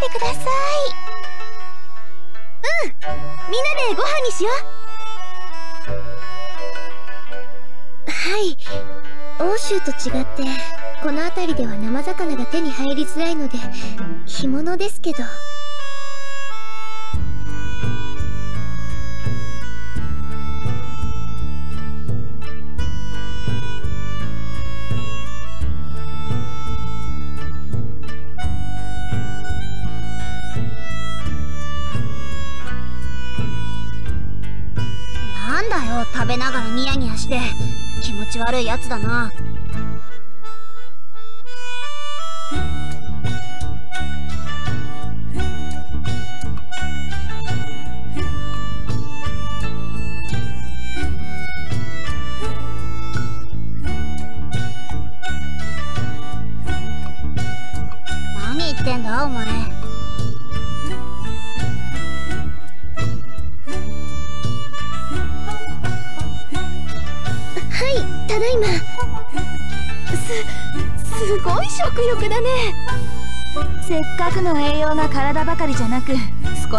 てください。うん。みんなでご飯にしよう。はい。欧州と違ってこの辺りでは生魚が手に入りづらいので干物ですけど。べながらニヤニヤして気持ち悪いやつだな。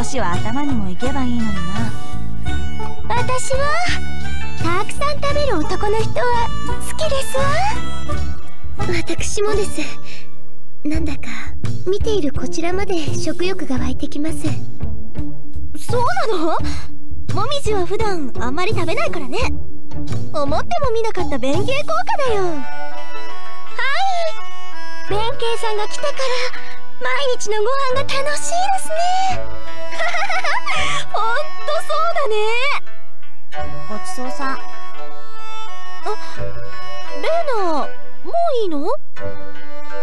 少しは頭にもいけばいいのにな。私はたくさん食べる男の人は好きですわ。私もです。なんだか見ているこちらまで食欲が湧いてきます。そうなの？もみじは普段あんまり食べないからね。思ってもみなかった弁慶効果だよ。はい。弁慶さんが来てから毎日のご飯が楽しいですね ほんとそうだね。ごちそうさん。レーナもういいの？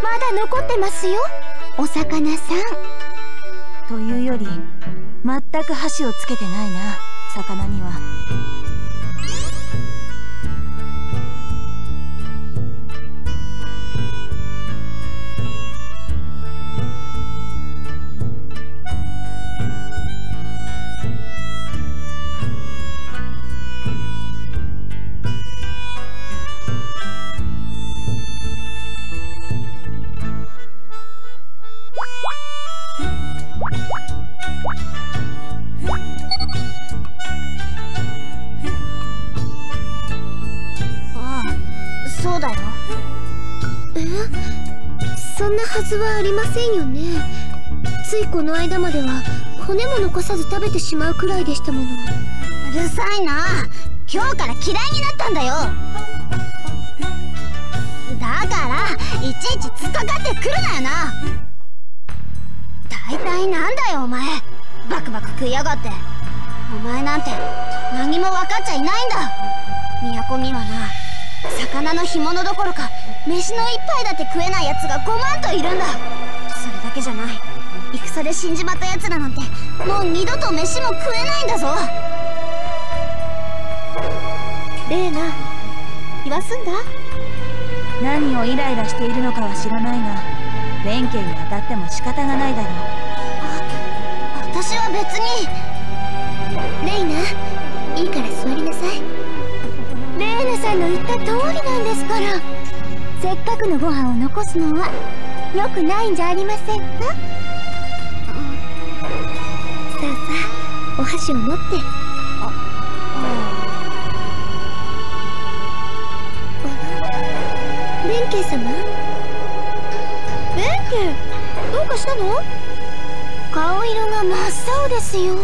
まだ残ってますよ。お魚さん。というより全く箸をつけてないな魚にはこの間までは骨も残さず食べてしまうくらいでしたもの。うるさいな。今日から嫌いになったんだよ。だからいちいち突っかかってくるなよな。大体なんだよお前。バクバク食いやがって。お前なんて何も分かっちゃいないんだ。都にはな魚の干物どころか飯の一杯だって食えないやつが5万といるんだ。それだけじゃない。戦で死んじまったやつらなんてもう二度と飯も食えないんだぞ。レーナ言わすんだ。何をイライラしているのかは知らないが弁慶に当たっても仕方がないだろう。私は別に。レイナいいから座りなさい。レーナさんの言った通りなんですから。せっかくのご飯を残すのは良くないんじゃありませんか？お箸を持って。弁慶様？弁慶どうかしたの？顔色が真っ青ですよ。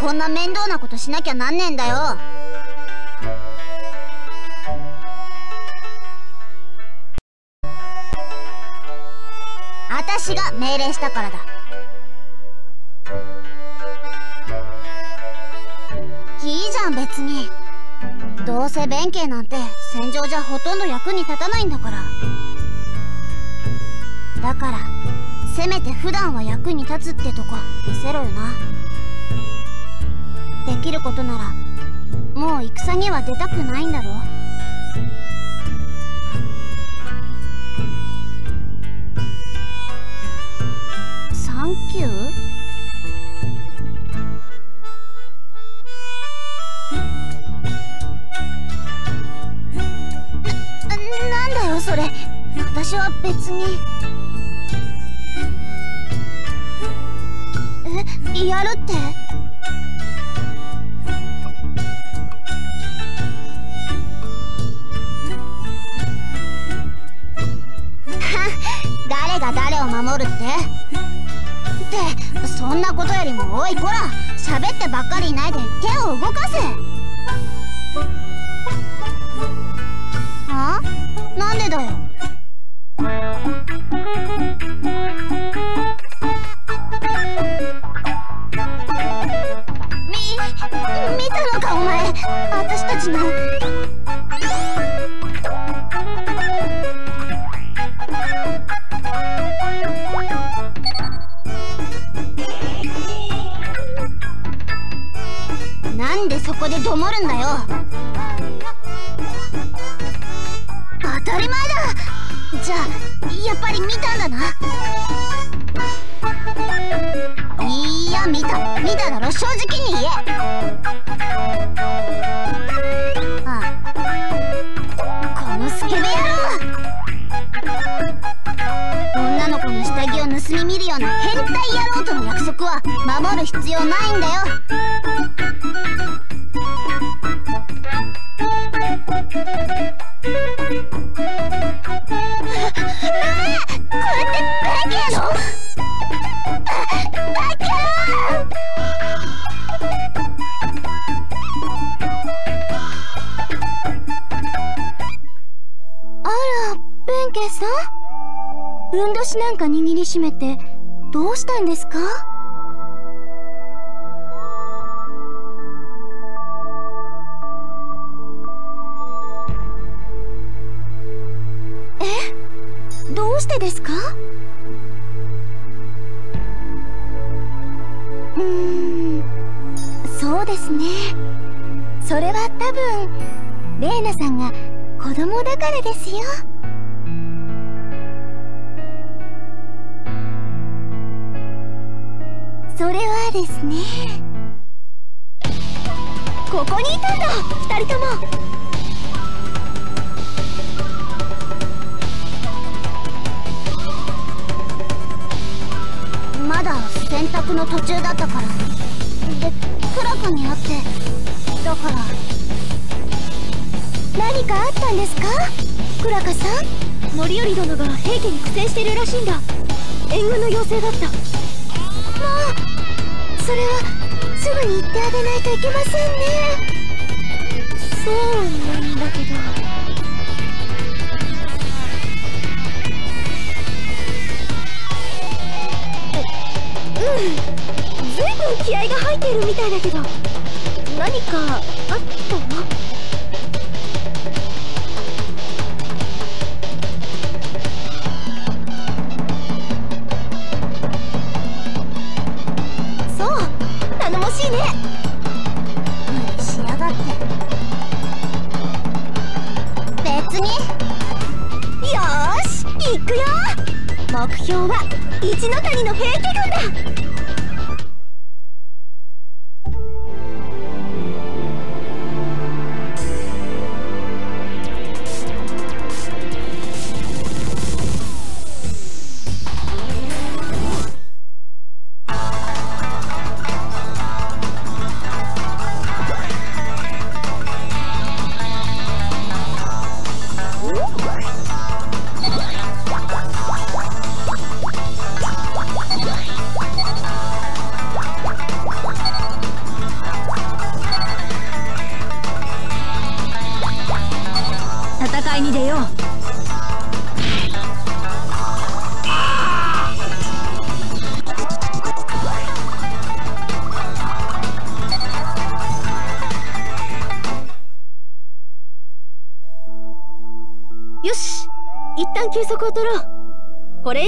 こんな面倒なことしなきゃなんねえんだよ。私が命令したからだ。いいじゃん別に。どうせ弁慶なんて戦場じゃほとんど役に立たないんだから。だからせめて普段は役に立つってとこ見せろよな。きることならもう戦には出たくないんだろサンキュー？それ。私は別に。え？やるって？が誰を守るって？ってそんなことよりもおいこら喋ってばっかりいないで手を動かせ。あ？なんでだよ？み見たのかお前。私たちのでそこでどもるんだよ。当たり前だ。じゃあやっぱり見たんだな。いや見た。見ただろ。正直に言え。あ。このスケベ野郎。女の子の下着を盗み見るような変態野郎との約束は守る必要ないんだよ。ふんどしなんか握りしめてどうしたんですか？え？どうしてですか？うーんそうですね。それは多分レイナさんが子供だからですよ。ですね。ここにいたんだ。二人とも。まだ洗濯の途中だったから。でクラ君に会って。だから。何かあったんですか？クラカさん？森より殿が平家に苦戦してるらしいんだ。援軍の要請だった。まあそれはすぐに行ってあげないといけませんね。そうなんだけど。うん。ずいぶん気合が入っているみたいだけど。何か一の谷の平家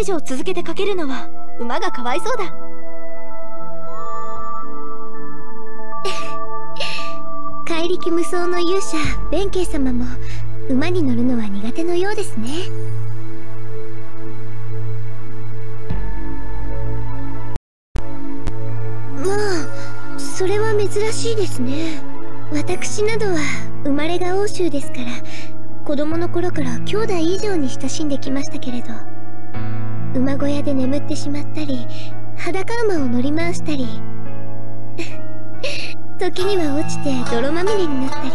以上続けてかけるのは馬がかわいそうだ。怪力無双の勇者弁慶様も馬に乗るのは苦手のようですね。まあそれは珍しいですね。私などは生まれが欧州ですから子供の頃から兄弟以上に親しんできましたけれど。馬小屋で眠ってしまったり裸馬を乗り回したり 時には落ちて泥まみれになったり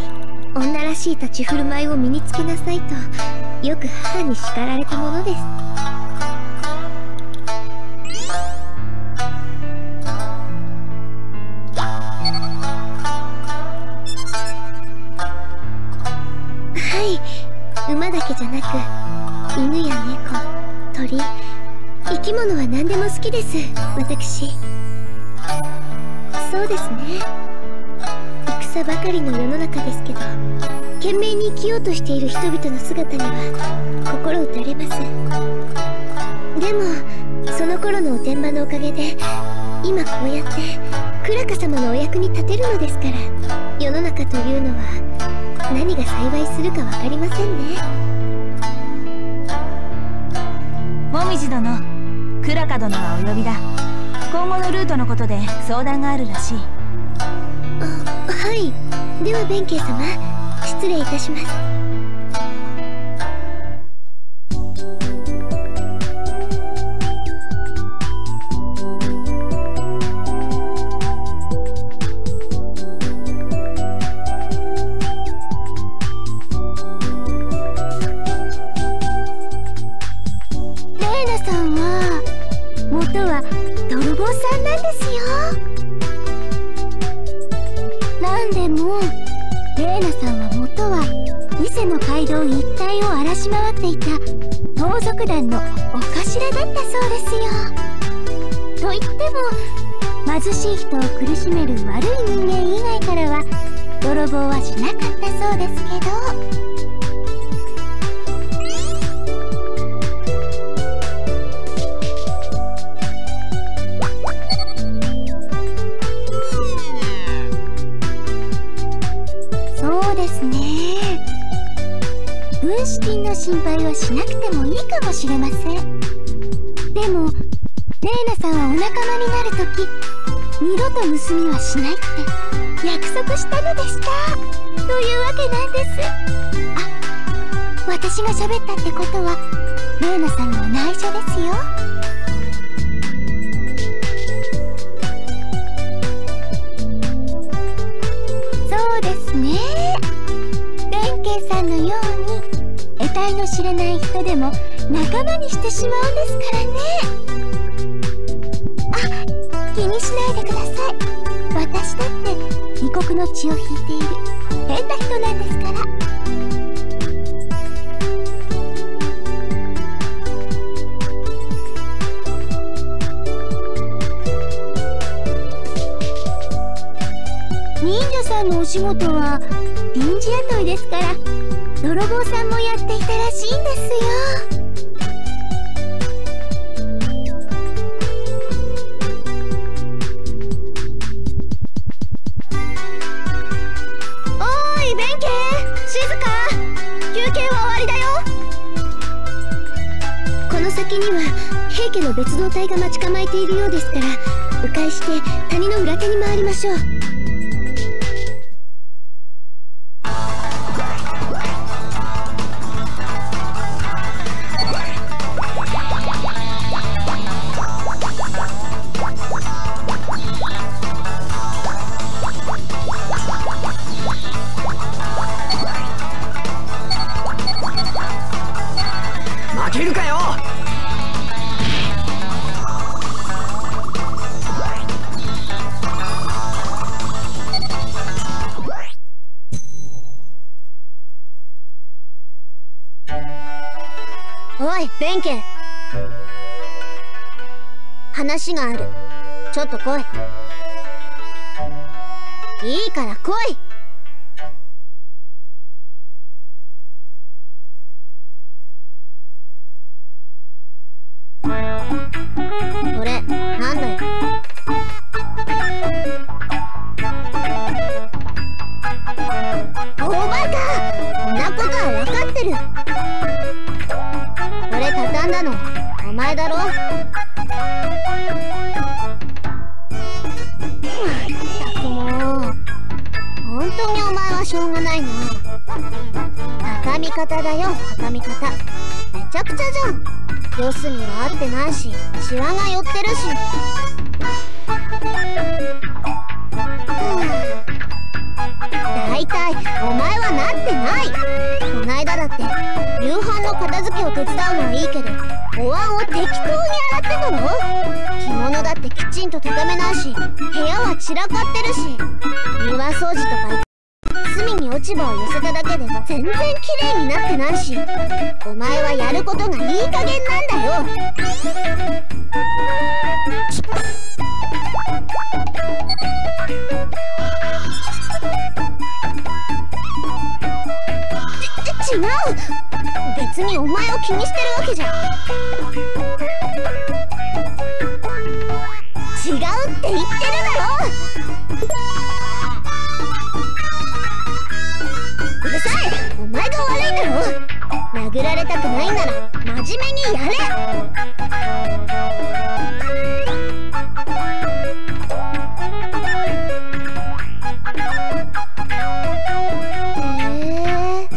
女らしい立ち振る舞いを身につけなさいとよく母に叱られたものです。はい馬だけじゃなくき物は何でも好きです。私。そうですね。戦ばかりの世の中ですけど懸命に生きようとしている人々の姿には心打たれます。でもその頃のおてんばのおかげで今こうやってクラカ様のお役に立てるのですから世の中というのは何が幸いするか分かりませんね。もみじ殿。クラカ殿がお呼びだ。今後のルートのことで相談があるらしい。はい。では弁慶様失礼いたします。さんなんですよなんでもれいなさんは元は伊勢の街道一帯を荒らし回っていた盗賊団のお頭だったそうですよ。といっても貧しい人を苦しめる悪い人間以外からは泥棒はしなかったそうですけど。の心配はしなくてもいいかもしれません。でもレイナさんはお仲間になるとき二度と盗みはしないって約束したのでしたというわけなんです。あ私が喋ったってことはレイナさんには内緒ですよ。そうですね。弁慶さんのように体の知らない人でも仲間にしてしまうんですからね。あ気にしないでください。私だって異国の血を引いている変な人なんですから。忍者さんのお仕事は臨時雇いですから。泥棒さんもやっていたらしいんですよ。の別動隊が待ち構えているよ。うですか。ら迂回して谷の裏手に回りましょうは合ってないしシワが寄ってるし。だいたいお前はなってない。こないだだって夕飯の片付けを手伝うのはいいけどお椀を適当に洗ってたの。着物だってきちんと畳めないし部屋は散らかってるし。庭掃除とか隅に落ち葉を寄せただけで全然綺麗になってないしお前はやることがいい加減なんだよ。ち違う。別にお前を気にしてるわけじゃ。違うって言ってるだろ。殴られたくないなら真面目にやれ。へえ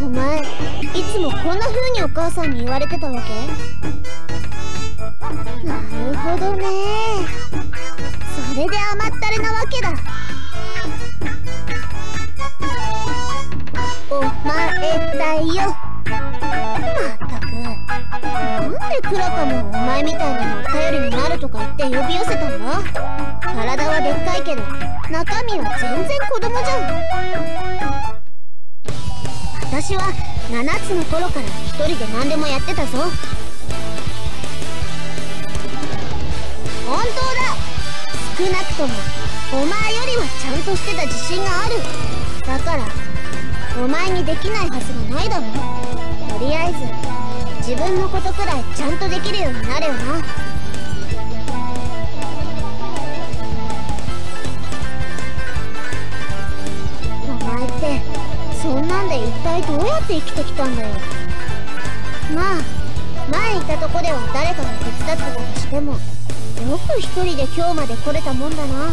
お前いつもこんな風にお母さんに言われてたわけ？なるほどね。それで甘ったれなわけだ。お前だよ。まったく。なんでクラカもお前みたいなの頼りになるとか言って呼び寄せたんだ?体はでっかいけど中身は全然子供じゃん。私は7つの頃から一人で何でもやってたぞ。本当だ。少なくともお前よりはちゃんとしてた自信がある。だからお前にできないはずがないだろ。りあえず自分のことくらいちゃんとできるようになれよな。お前ってそんなんで一体どうやって生きてきたんだよ。まあ前いたとこでは誰かが手伝ってたとしてもよく一人で今日まで来れたもんだな。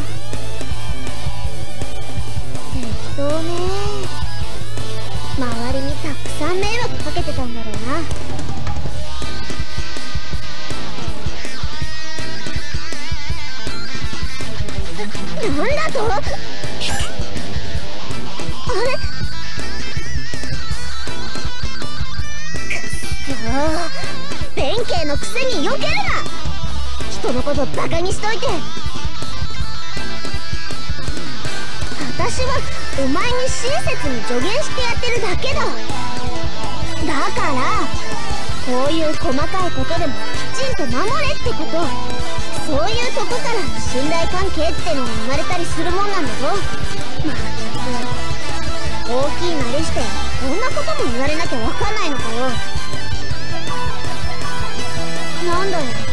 適当ね。周りにたくさん迷惑かけてたんだろうな。なんだと？あれ？ああ弁慶のくせに避けるな！人のことバカにしといて。私はお前に親切に助言してやってるだけだ。だからこういう細かいことでもきちんと守れってこと。そういうとこから信頼関係ってのが生まれたりするもんなんだぞ。まったく大きいなりしてこんなことも言われなきゃわかんないのかよ。なんだよ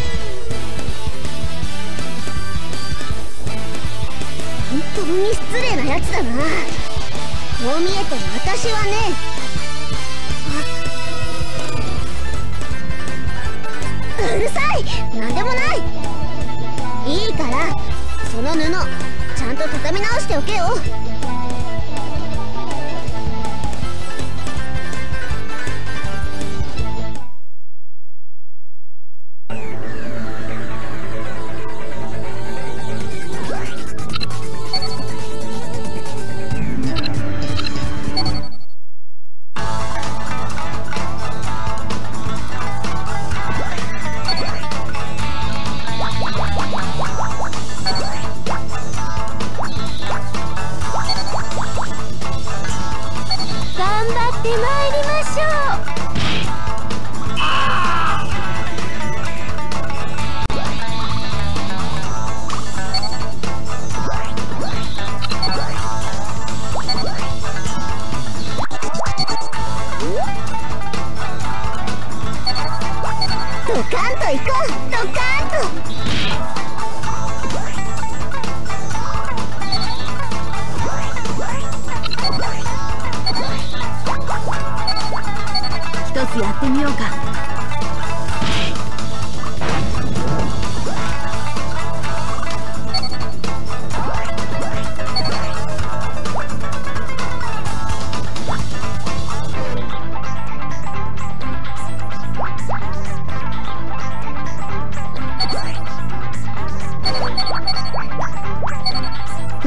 分に失礼なやつだな。こう見えて私はね。うるさい。何でもない。いいからその布ちゃんと畳み直しておけよ。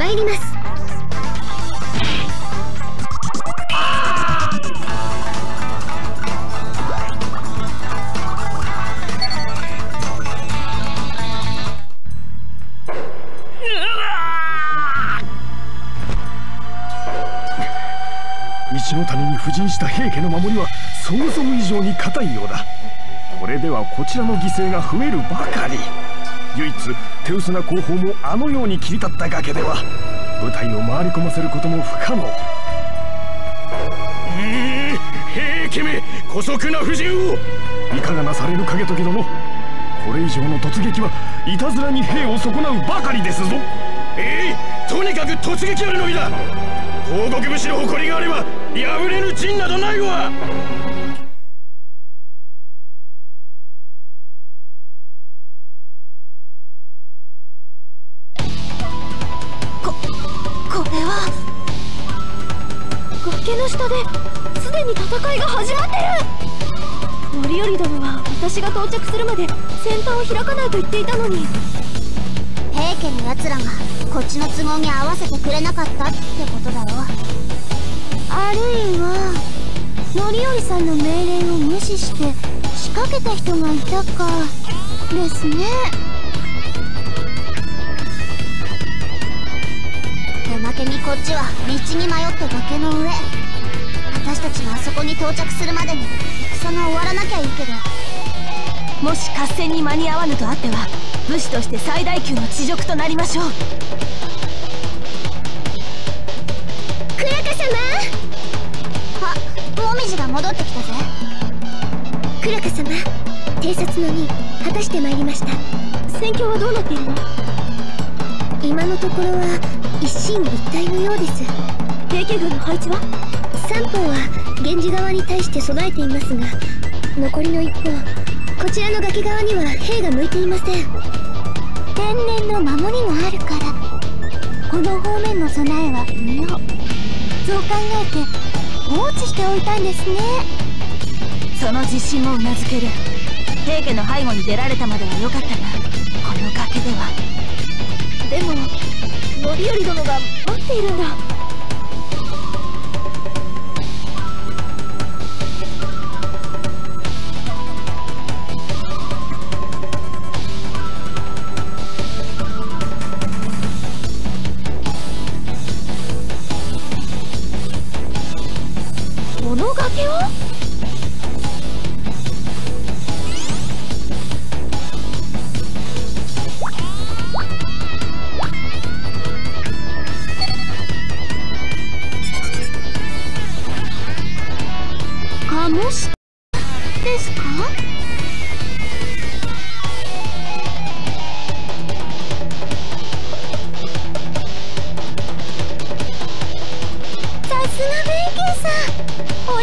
参ります。石の谷に布陣した平家の守りは想像以上に固いようだ。これではこちらの犠牲が増えるばかり。唯一手薄な後方もあのように切り立った崖では部隊を回り込ませることも不可能。ええ平家め姑息な布陣を。いかがなされる景時殿これ以上の突撃はいたずらに兵を損なうばかりですぞ。ええとにかく突撃あるのみだ。東国武士の誇りがあれば破れぬ陣などないわ言っていたのに。平家のやつらがこっちの都合に合わせてくれなかったってことだろ。あるいは範頼さんの命令を無視して仕掛けた人がいたかですね。おまけにこっちは道に迷って崖の上私たちがあそこに到着するまでに戦が終わらなきゃいいけどもし合戦に間に合わぬとあっては武士として最大級の恥辱となりましょう。倉家様。あもみじが戻ってきたぜ。倉家様偵察の任果たしてまいりました。戦況はどうなっているの？今のところは一進一退のようです。平家軍の配置は？三方は源氏側に対して備えていますが残りの一方こちらの崖側には兵が向いていません。天然の守りがあるから。この方面の備えは無用。そう考えて放置しておいたんですね。その自信もうなずける。平家の背後に出られたまでは良かったがこの崖では。でも範頼殿が待っているんだ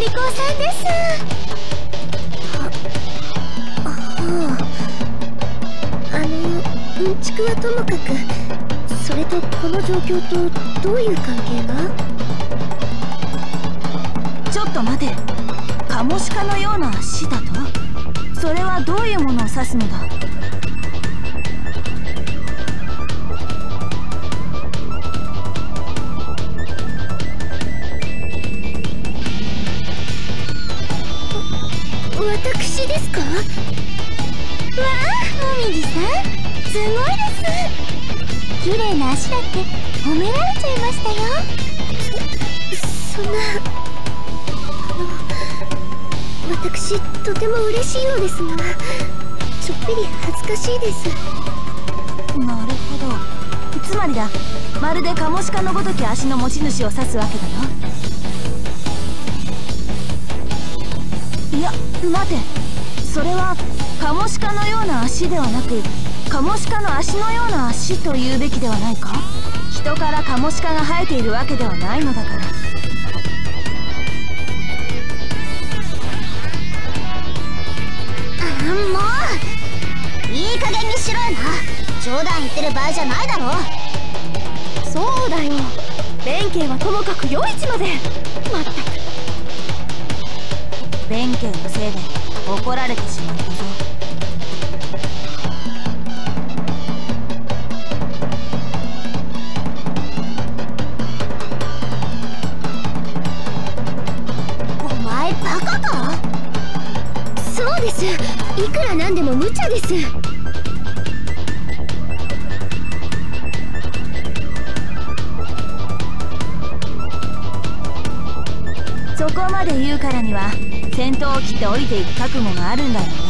利口さんです。あのうんちくはともかくそれとこの状況とどういう関係が？ちょっと待て。カモシカのような足だと？それはどういうものを指すのだ？綺麗な足だって褒められちゃいましたよ。そんなあの私とても嬉しいのですがちょっぴり恥ずかしいです。なるほど。つまりだまるでカモシカのごとき足の持ち主を指すわけだないや待て。それはカモシカのような足ではなくカモシカの足のような足と言うべきではないか？人からカモシカが生えているわけではないのだから。あもう。いい加減にしろよな。冗談言ってる場合じゃないだろ。そうだよ。弁慶はともかく夜市まで。まったく。弁慶のせいで怒られてしまった無茶です。そこまで言うからには先頭を切って降りていく覚悟があるんだよ。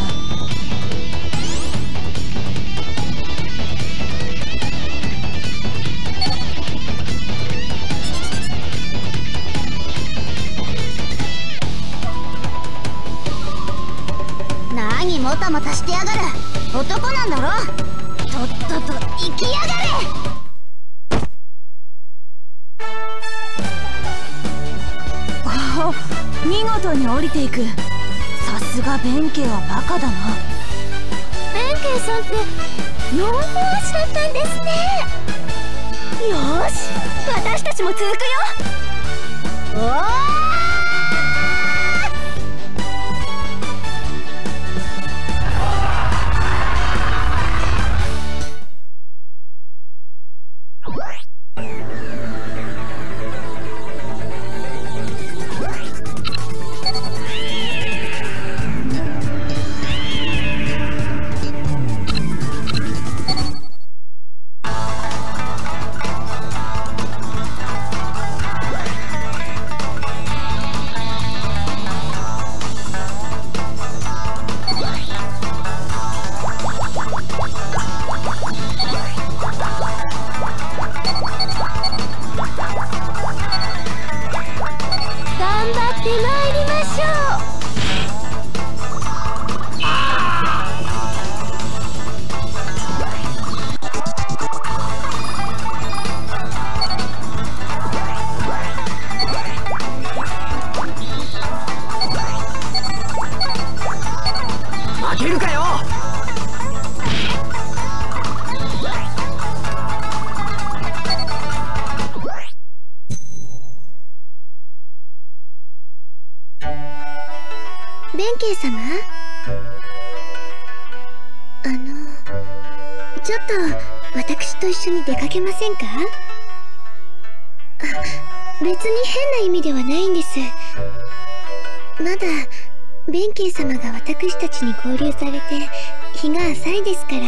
弁慶様が私たちに合流されて日が浅いですから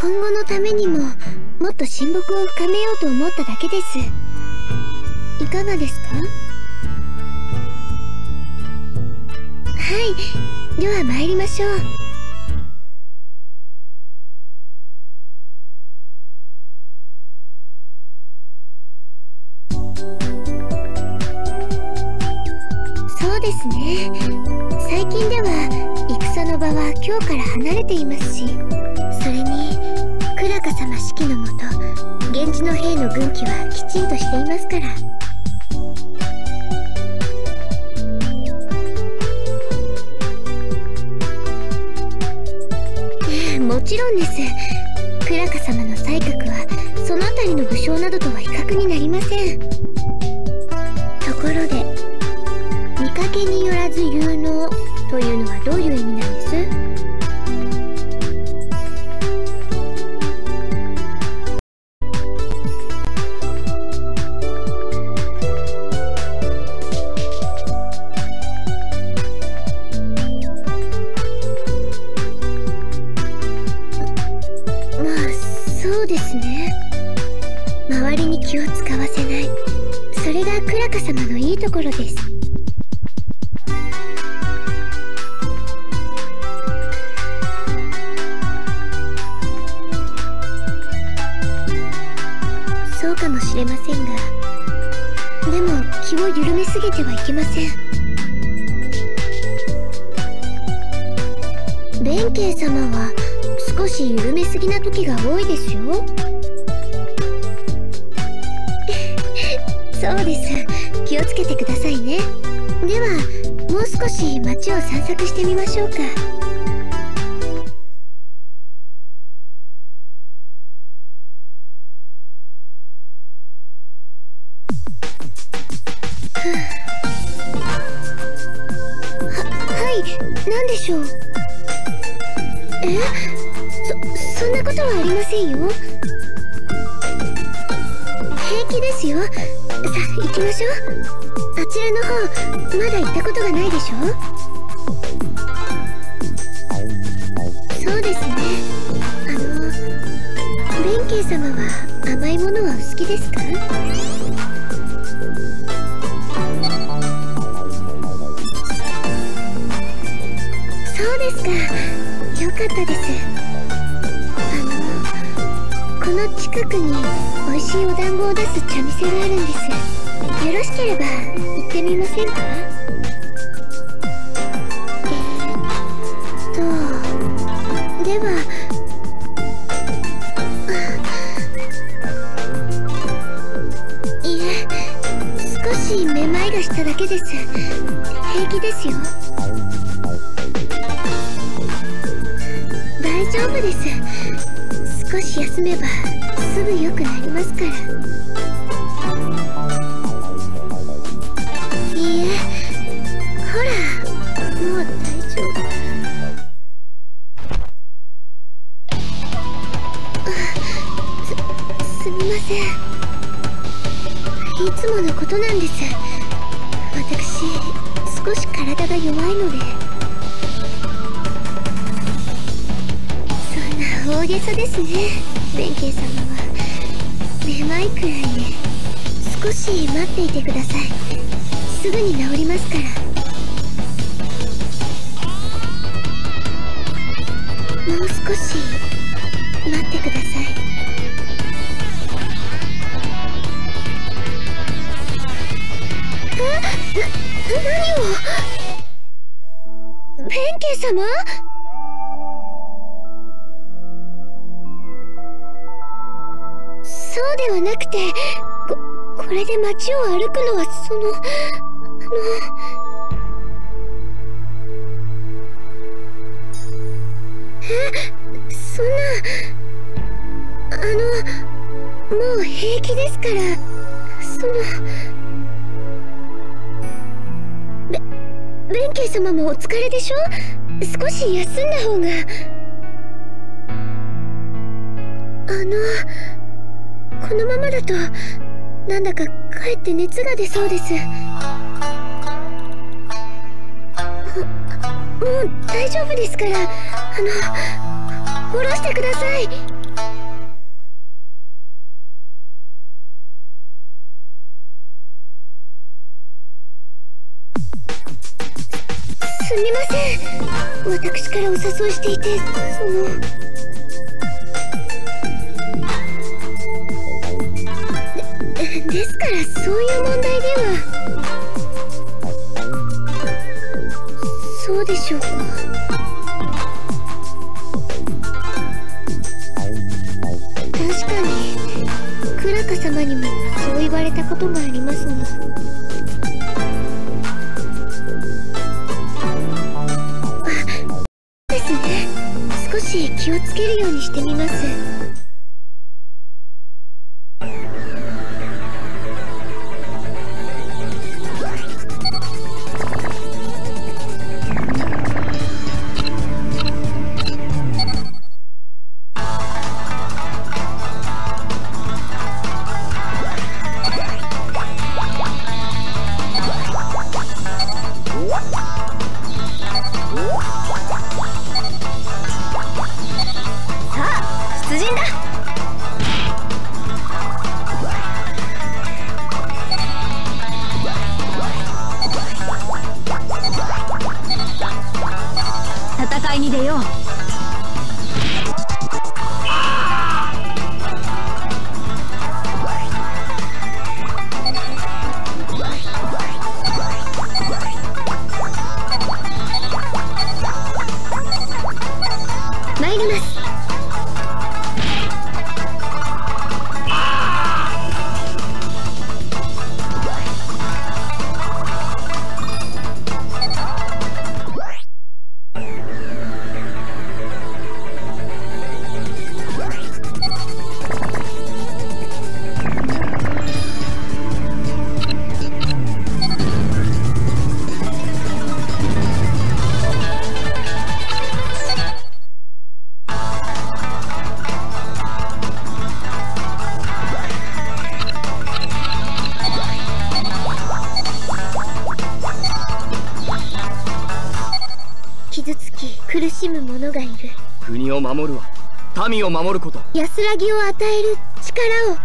今後のためにももっと親睦を深めようと思っただけです。いかがですか？はいでは参りましょう。そうですね。最近では戦の場は今日から離れていますしそれにクラカ様指揮のもと源氏の兵の軍旗はきちんとしていますから。もちろんです。よさ行きましょう。あちらの方まだ行ったことがないでしょそうですね。あの弁慶様は甘いものはお好きですか？そうですか。よかったです。近くに美味しいお団子を出す茶店があるんですよ。ろしければ行ってみませんか？えー、っとではいえ少しめまいがしただけです。平気ですよ。大丈夫です。少し休めば。ぐ良くなりますから。待ってください。あな何を？弁慶様？そうではなくてここれで街を歩くのはそのあのえ？そんなあのもう平気ですからそのべ弁慶様もお疲れでしょ？少し休んだ方が。あのこのままだとなんだかかえって熱が出そうです。もう大丈夫ですからあの下ろしてください。すみません。私からお誘いしていてその。ですからそういう問題では。そうでしょうか確かにクラカ様にもそう言われたことがありますが。し気をつけるようにしてみます。しむ者がいる。国を守るは民を守ること。安らぎを与える力を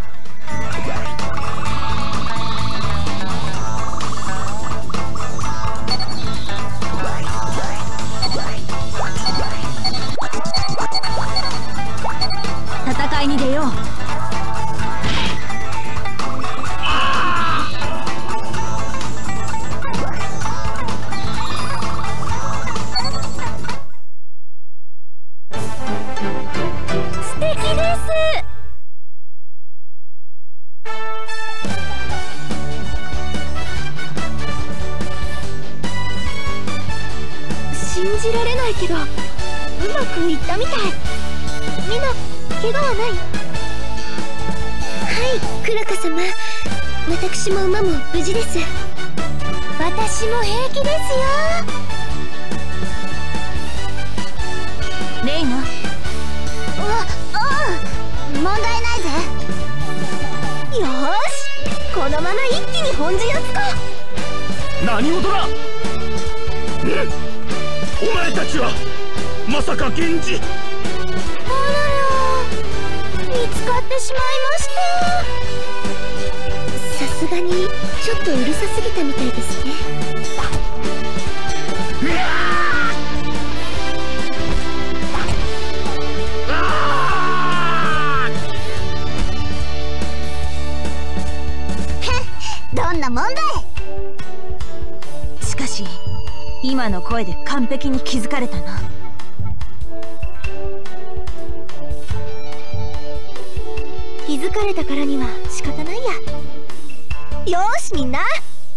なもんだいしかし今の声で完璧に気づかれたな。気づかれたからには仕方ないや。よーしみんな。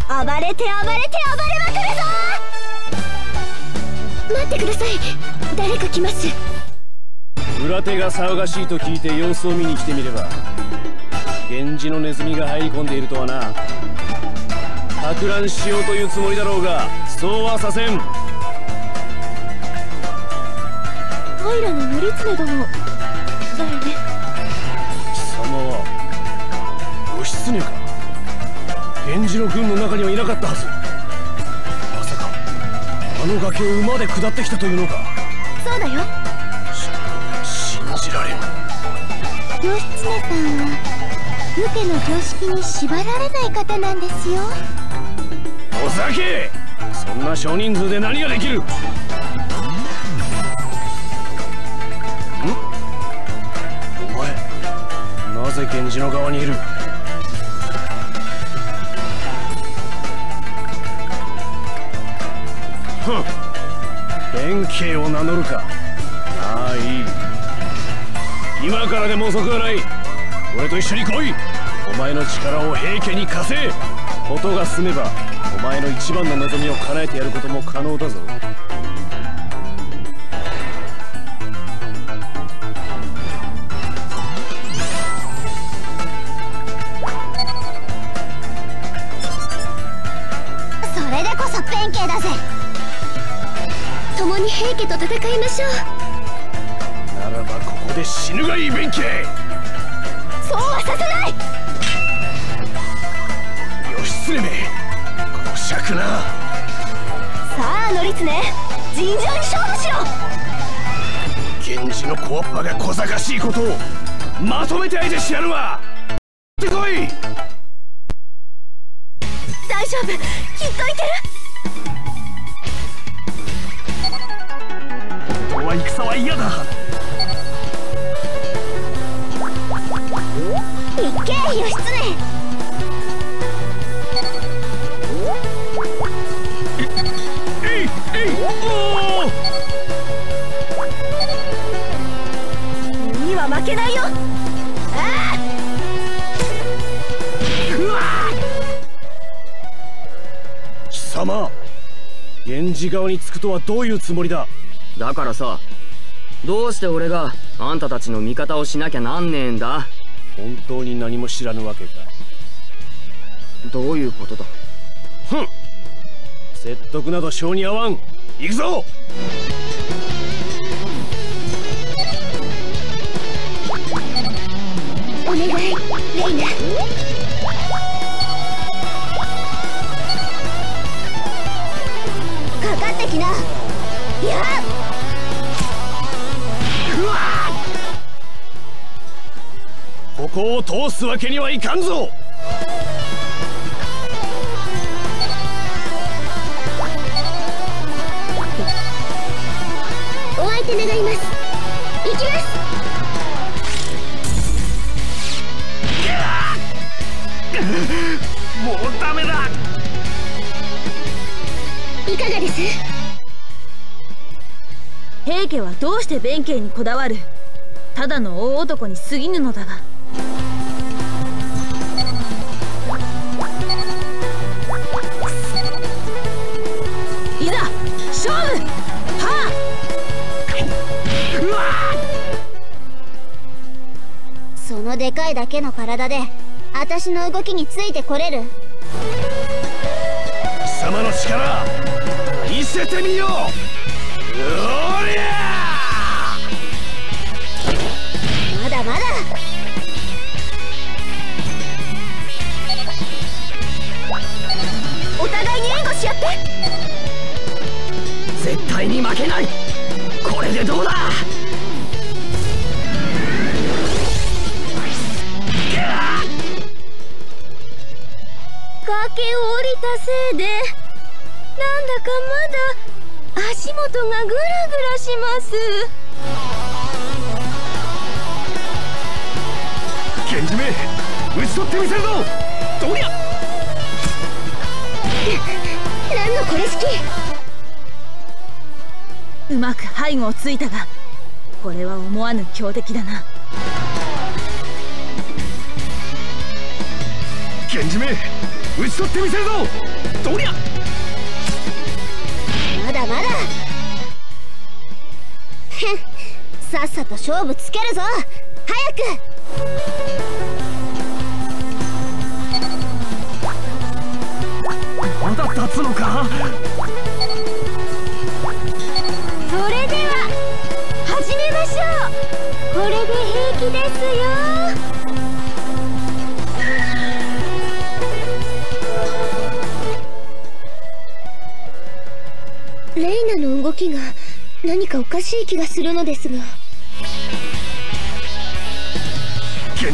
暴れて暴れて暴れまくるぞ。待ってください。誰か来ます。裏手が騒がしいと聞いて様子を見に来てみれば源氏のネズミが入り込んでいるとはな托乱しようというつもりだろうがそうはさせん。オイラの乗常殿だよね。貴様は義経か。源氏の軍の中にはいなかったはず。まさかあの崖を馬で下ってきたというのか。そうだよ。し信じられん。義経さんは武家の常識に縛られない方なんですよお酒そんな少人数で何ができる？んお前なぜ源氏の側にいる？ふん弁慶を名乗るか？ああいい。今からでも遅くはない。俺と一緒に来い。お前の力を平家に貸せ。ことが済めばお前の一番の望みを叶えてやることも可能だぞ。それでこそ弁慶だぜ。共に平家と戦いましょう。ならばここで死ぬがいい弁慶くな。さあ乗常尋常に勝負しろ。源氏の小っぱが小賢しいことをまとめて相手してやるわとはどういうつもりだ？だからさどうして俺があんたたちの味方をしなきゃなんねえんだ？本当に何も知らぬわけか。どういうことだ？ふん説得など性に合わん。行くぞ！お願いレイナなやっ。ここを通すわけにはいかんぞ。家はどうして弁慶にこだわる？ただの大男に過ぎぬのだが。いざ勝負！はうわそのでかいだけの体で私の動きについてこれる？貴様の力見せてみようまだまだ。お互いに援護し合って。絶対に負けない。これでどうだ？崖を降りたせいでなんだかまだ足元がぐらぐらします。源氏め討ち取ってみせるぞ。どりゃ 何のこれしき。うまく背後をついたがこれは思わぬ強敵だな。源氏め討ち取ってみせるぞ。どりゃさっさと勝負つけるぞ。早く。まだ立つのか？それでは始めましょう。これで平気ですよ。レイナの動きが何かおかしい気がするのですが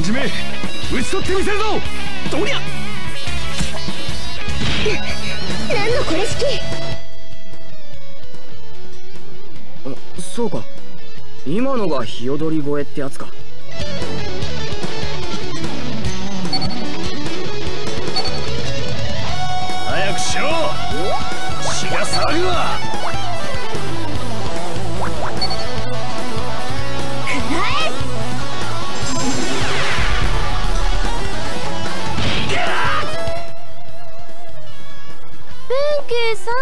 源氏め討ち取ってみせるぞ。どりゃ。何のこれしきあそうか。今のが日踊り越えってやつか。早くしろ。血が騒ぐわさん？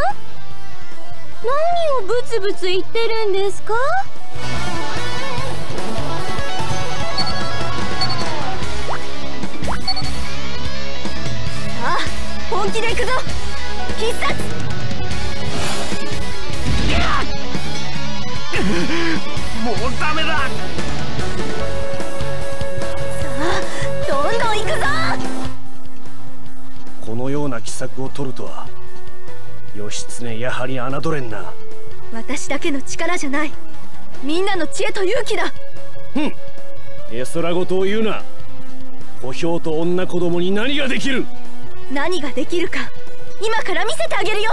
何をブツブツ言ってるんですか？あ本気で行くぞ！必殺！もうダメだ！どんどん行くぞ！このような奇策を取るとは義経やはり侮れんな。私だけの力じゃない。みんなの知恵と勇気だ。絵空事を言うな。小兵と女子供に何ができる。何ができるか今から見せてあげるよ。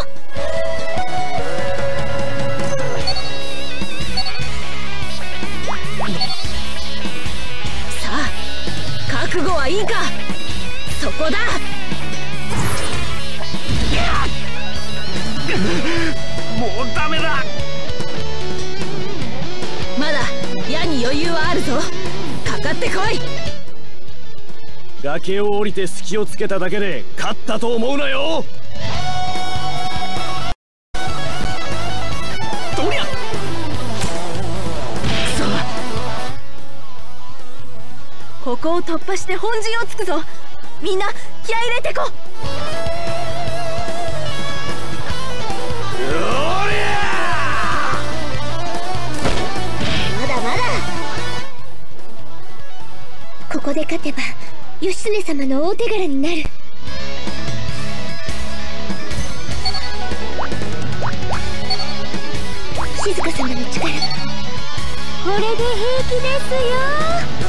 さあ覚悟はいいか。そこだ余裕はあるぞ。かかってこい。崖を降りて隙をつけただけで勝ったと思うなよ。ここを突破して本陣をつくぞ。みんな気合い入れてこここで勝てば義経様の大手柄になる。静香様の力。これで平気ですよ。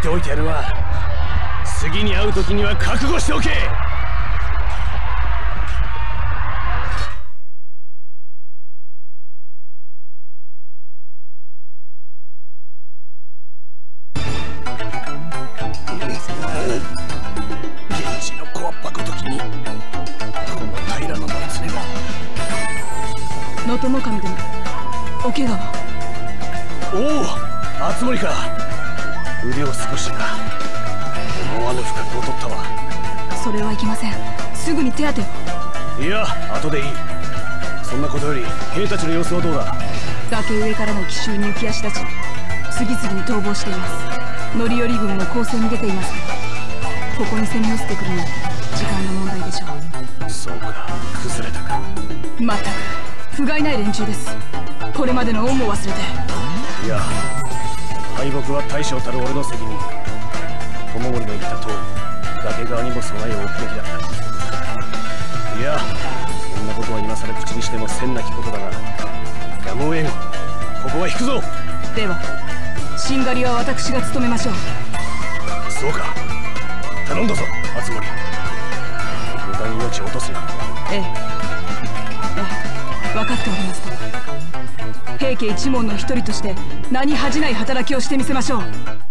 ておいてやるわ。次に会う時には覚悟しておけ。足立ち次々に逃亡しています。乗り寄り軍も攻勢に出ています。ここに攻め寄せてくるのも時間の問題でしょう。そうか。崩れたか。まったく不甲斐ない連中です。これまでの恩も忘れて。いや敗北は大将たる俺の責任。友森の言った通り崖側にも備えを置くべきだ。ったいやそんなことは今更口にしてもせんなきことだが。やむを得んここは引くぞ。ではしんがりは私が務めましょう。そうか。頼んだぞ熱森無駄に命を落とすな。ええ。ええ。分かっておりますと平家一門の一人として名に恥じない働きをしてみせましょう